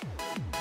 す